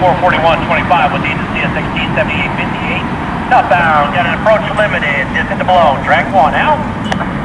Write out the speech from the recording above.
44125 with the CS16 7858. Southbound, got an approach limited, distance below, Drag one out.